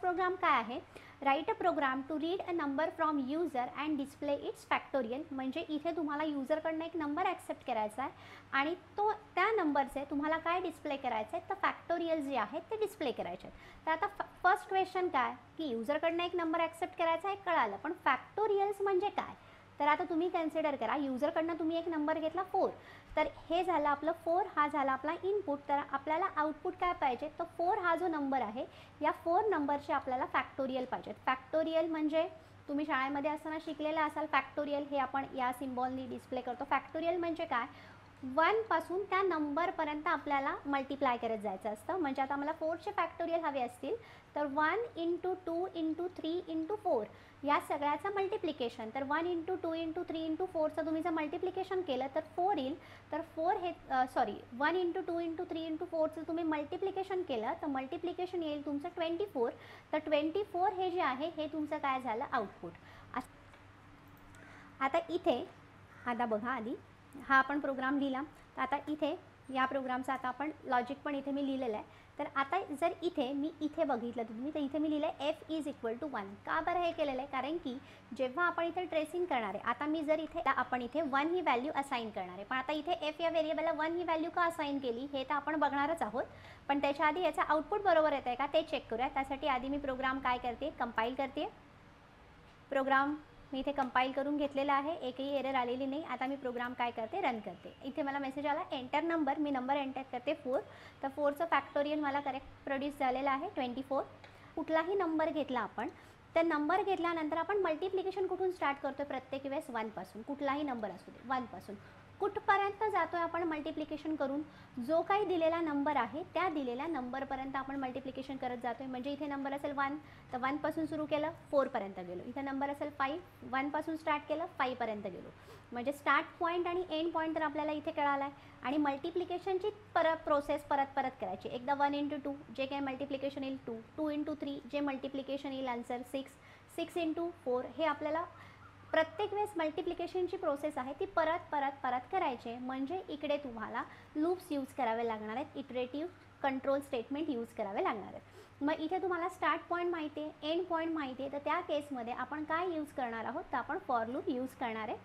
Programme काय आहे? Write a program to read a number from user and display its factorial म्हणजे इथे तुम्हाला युजरकडनं एक नंबर ॲक्सेप्ट करायचा आहे आणि तो त्या नंबरचे तुम्हाला काय डिस्प्ले करायचं आहे? तर फॅक्टोरियल जे आहेत ते डिस्प्ले करायचे आहेत. तर आता फर्स्ट क्वेश्चन काय? की युजरकडनं एक नंबर ॲक्सेप्ट करायचा आहे कळालं. पण फॅक्टोरियल्स म्हणजे काय? तर आता तुम्ही कन्सिडर करा. युजरकडनं तुम्ही एक नंबर घेतला फोर तर हे झालं आपलं फोर हा झाला आपला इनपुट तर आपल्याला आउटपुट काय पाहिजे? तर फोर हा जो नंबर आहे या फोर नंबरचे आपल्याला फॅक्टोरियल पाहिजेत. फॅक्टोरियल म्हणजे तुम्ही शाळेमध्ये असताना शिकलेलं असाल फॅक्टोरियल हे आपण या सिम्बॉलनी डिस्प्ले करतो. फॅक्टोरियल म्हणजे काय? वनपासून त्या नंबरपर्यंत आपल्याला मल्टिप्लाय करत जायचं असतं. म्हणजे आता मला फोरचे फॅक्टोरियल हवे असतील तर one into two into three into four या सगळ्याचं मल्टिप्लिकेशन तर one into two into three into फोरचं तुम्ही जर मल्टिप्लिकेशन केलं तर फोर येईल. तर फोर हे sorry one into two into three into फोरचं तुम्ही मल्टिप्लिकेशन केलं तर मल्टिप्लिकेशन येईल तुमचं ट्वेंटी फोर तर ट्वेंटी फोर हे जे आहे हे तुमचं काय झालं? आउटपुट आता इथे आता बघा आधी हा आपण प्रोग्राम लिहिला. तर आता इथे या प्रोग्रामचा आता आपण लॉजिक पण इथे मी लिहिलेलं आहे. तर आता जर इथे मी इथे बघितलं तुम्ही तर इथे मी लिहिलं आहे F is equal to one का बरं हे केलेलं आहे? कारण की जेव्हा आपण इथे ट्रेसिंग करणार आहे आता मी जर इथे आपण इथे वन ही व्हॅल्यू असाइन करणार आहे. पण आता इथे एफ या व्हेरिएबलला वन ही व्हॅल्यू का असाईन केली हे तर आपण बघणारच आहोत. पण त्याच्या आधी याचा आउटपुट बरोबर येत आहे का ते चेक करूया. त्यासाठी आधी मी प्रोग्राम काय करते कंपाईल करते प्रोग्राम मी इथे कंपाईल करून घेतलेला आहे. एकही एरर आलेली नाही. आता मी प्रोग्राम काय करते? रन करते. इथे मला मेसेज आला एंटर नंबर मी नंबर एंटर करते फोर तर फोरचं फॅक्टोरियल मला करेक्ट प्रोड्यूस झालेलं आहे ट्वेंटी फोर कुठलाही नंबर घेतला आपण तर नंबर घेतल्यानंतर आपण मल्टिप्लिकेशन कुठून स्टार्ट करतो प्रत्येक वेळेस वनपासून कुठलाही नंबर असू दे वनपासून कुठपर्यंत जातो आहे आपण मल्टिप्लिकेशन करून? जो काही दिलेला नंबर आहे त्या दिलेल्या नंबरपर्यंत आपण मल्टिप्लिकेशन करत जातो आहे म्हणजे इथे नंबर असेल वन तर वनपासून सुरू केलं फोरपर्यंत गेलो. इथे नंबर असेल फाईव्ह वनपासून स्टार्ट केलं फाईव्हपर्यंत गेलो. म्हणजे स्टार्ट पॉईंट आणि एंड पॉईंट तर आपल्याला इथे कळाला आहे आणि मल्टिप्लिकेशनची परत प्रोसेस परत परत करायची. एकदा वन इंटू टू जे काही मल्टिप्लिकेशन येईल टू टू इंटू थ्री जे मल्टिप्लिकेशन येईल answer six six into four हे आपल्याला प्रत्येक वेळेस मल्टिप्लिकेशनची प्रोसेस आहे ती परत परत परत करायची. म्हणजे इकडे तुम्हाला लूप्स यूज करावे लागणार आहेत इटरेटिव्ह कंट्रोल स्टेटमेंट यूज करावे लागणार आहेत. मग इथे तुम्हाला स्टार्ट पॉईंट माहिती आहे एंड पॉईंट माहिती आहे तर त्या केसमध्ये आपण काय यूज करणार आहोत तर आपण फॉर लूप यूज करणार आहे.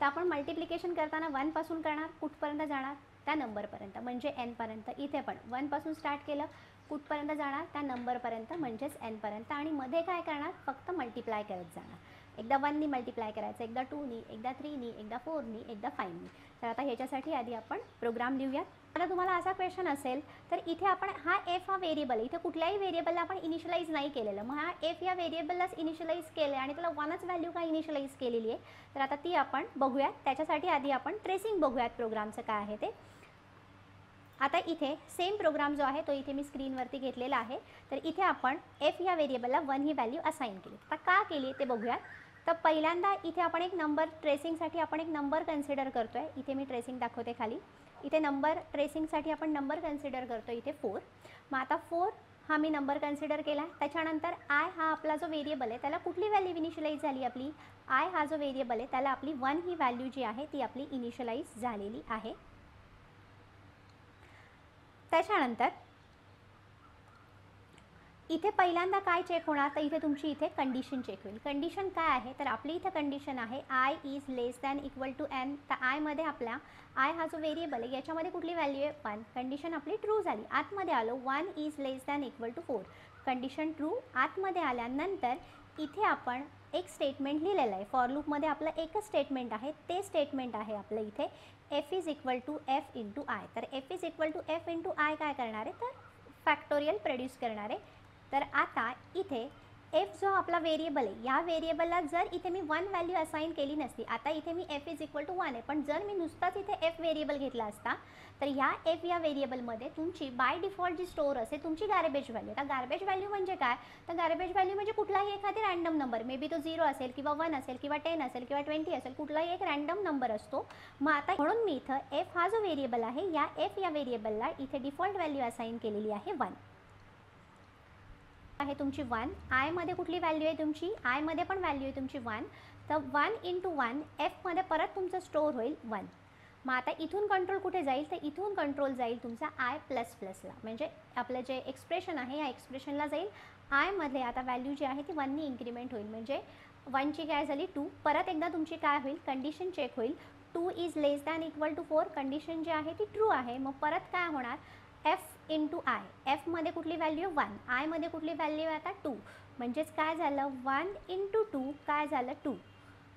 तर आपण मल्टिप्लिकेशन करताना वनपासून करणार कुठपर्यंत जाणार? त्या नंबरपर्यंत म्हणजे एनपर्यंत इथे पण वनपासून स्टार्ट केलं कुठपर्यंत जाणार? त्या नंबरपर्यंत म्हणजेच एनपर्यंत आणि मध्ये काय करणार? फक्त मल्टिप्लाय करत जाणार. एकदा वननी मल्टिप्लाय करायचं एकदा टूनी एकदा थ्रीनी एकदा फोरनी एकदा फाईव्हनी तर आता ह्याच्यासाठी आधी आपण प्रोग्राम लिहूयात. आता तुम्हाला असा क्वेश्चन असेल तर इथे आपण हा एफ हा व्हेरिएबल इथे कुठल्याही व्हेरिएबलला आपण इनिशियलाइज नाही केलेलं. मग हा एफ या व्हेरिएबललाच इनिशियलाइज केलं आणि त्याला वनच व्हॅल्यू का इनिशियलाइज केलेली आहे? तर आता ती आपण बघूयात. त्याच्यासाठी आधी आपण ट्रेसिंग बघूयात प्रोग्रामचं काय आहे ते. आता इथे सेम प्रोग्राम जो आहे तो इथे मी स्क्रीनवरती घेतलेला आहे. तर इथे आपण एफ या व्हेरिएबलला वन ही व्हॅल्यू असाइन केली. आता का केली ते बघूयात. तर पहिल्यांदा इथे आपण एक नंबर ट्रेसिंगसाठी आपण एक नंबर कन्सिडर करतो आहे इथे मी ट्रेसिंग दाखवते खाली. इथे नंबर ट्रेसिंगसाठी आपण नंबर कन्सिडर करतो इथे फोर मग आता फोर हा मी नंबर कन्सिडर केला त्याच्यानंतर आय हा आपला जो व्हेरिएबल आहे त्याला कुठली व्हॅल्यू इनिशियलाइज झाली आपली? आय हा जो व्हेरिएबल आहे त्याला आपली वन ही व्हॅल्यू जी आहे ती आपली इनिशियलाइज झालेली आहे. त्याच्यानंतर इथे पहिल्यांदा काय चेक होणार? तर इथे तुमची इथे कंडिशन चेक होईल. कंडिशन काय आहे? तर आपली इथे कंडिशन आहे I is less than equal to N तर आयमध्ये आपल्या आय हा जो व्हेरिएबल आहे याच्यामध्ये कुठली व्हॅल्यू आहे? वन कंडिशन आपली ट्रू झाली. आतमध्ये आलो one is less than equal to four condition true आतमध्ये आल्यानंतर इथे आपण एक स्टेटमेंट लिहिलेलं आहे. फॉर लूपमध्ये आपलं एकच स्टेटमेंट आहे. ते स्टेटमेंट आहे आपलं इथे. F is equal to F into I तर F is equal to F into I काय करणार आहे? तर फॅक्टोरियल प्रोड्यूस करणार आहे. तर आता इथे एफ जो आपला व्हेरिएबल आहे या व्हेरिएबलला जर इथे मी वन व्हॅल्यू असाइन केली नसती आता इथे मी F is equal to one आहे पण जर मी नुसताच इथे एफ व्हेरिएबल घेतला असता तर ह्या एफ या व्हेरिएबलमध्ये तुमची बाय डिफॉल्ट जी स्टोअर असेल तुमची गार्बेज व्हॅल्यू आता गार्बेज व्हॅल्यू म्हणजे काय? तर गार्बेज व्हॅल्यू म्हणजे कुठलाही एखादी रँडम नंबर मे बी तो झिरो असेल किंवा वन असेल किंवा टेन असेल किंवा ट्वेंटी असेल कुठलाही एक रँडम नंबर असतो. मग आता म्हणून मी इथं एफ हा जो व्हेरिएबल आहे या एफ या व्हेरिएबलला इथे डिफॉल्ट व्हॅल्यू असाइन केलेली आहे वन आहे तुमची वन. आयमध्ये कुठली व्हॅल्यू आहे तुमची? आयमध्ये पण व्हॅल्यू आहे तुमची वन. तर वन इंटू वन एफमध्ये परत तुमचं स्टोअर होईल वन. मग आता इथून कंट्रोल कुठे जाईल? तर इथून कंट्रोल जाईल तुमचा आय प्लस प्लसला म्हणजे आपलं जे एक्सप्रेशन आहे या एक्सप्रेशनला जाईल. आयमध्ये आता व्हॅल्यू जी आहे ती वननी इन्क्रीमेंट होईल. म्हणजे वनची काय झाली? टू परत एकदा तुमची काय होईल? कंडिशन चेक होईल. Two is less than equal to four condition जी आहे ती ट्रू आहे. मग परत काय होणार? एफ इंटू आय एफमध्ये कुठली व्हॅल्यू आहे वन आयमध्ये कुठली व्हॅल्यू आहे आता? टू म्हणजेच काय झालं? वन इंटू टू काय झालं? टू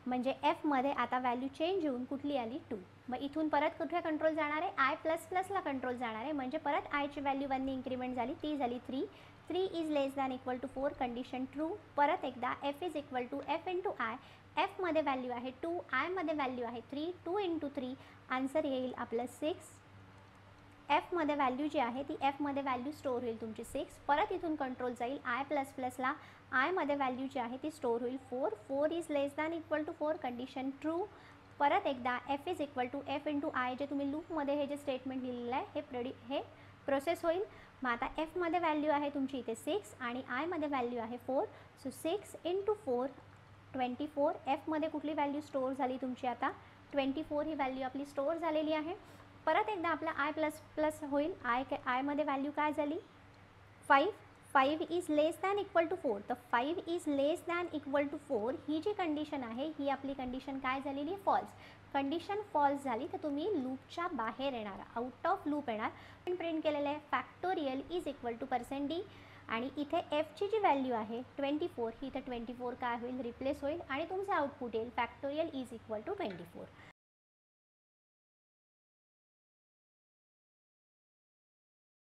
म्हणजे एफमध्ये आता व्हॅल्यू चेंज होऊन कुठली आली? टू मग इथून परत कुठे कंट्रोल जाणार आहे? आय प्लस प्लसला कंट्रोल जाणार आहे. म्हणजे परत आयची व्हॅल्यू वननी इन्क्रीमेंट झाली. ती झाली three three is less than equal to four condition true परत एकदा F is equal to F into I एफमध्ये value आहे टू आयमध्ये व्हॅल्यू आहे three two into three answer येईल आपलं सिक्स एफमध्ये व्हॅल्यू जी आहे ती एफमध्ये व्हॅल्यू स्टोअर होईल तुमची सिक्स परत इथून कंट्रोल जाईल आय प्लस प्लसला आयमध्ये व्हॅल्यू जी आहे ती स्टोअर होईल four four is less than equal to four condition true परत एकदा F is equal to F into I जे तुम्ही लूपमध्ये हे जे स्टेटमेंट लिहिलेलं आहे हे प्रोडी हे प्रोसेस होईल. मग आता एफमध्ये व्हॅल्यू आहे तुमची इथे सिक्स आणि आयमध्ये व्हॅल्यू आहे four so six into four twenty four एफमध्ये कुठली व्हॅल्यू स्टोअर झाली तुमची आता? ट्वेंटी फोर ही व्हॅल्यू आपली स्टोअर झालेली आहे. परत एकदा आपला आय प्लस प्लस होईल. आय आयमध्ये व्हॅल्यू काय झाली? Five five is less than equal to four तर five is less than equal to four ही जी कंडिशन आहे ही आपली कंडिशन काय झालेली आहे? फॉल्स कंडिशन फॉल्स झाली तर तुम्ही लूपच्या बाहेर येणार. आउट ऑफ लूप येणार. पण प्रिंट केलेलं आहे. Factorial is equal to percent D आणि इथे एफची जी व्हॅल्यू आहे ट्वेंटी फोर ही इथे ट्वेंटी फोर काय होईल? रिप्लेस होईल. आणि तुमचं आउटपुट येईल. Factorial is equal to twenty four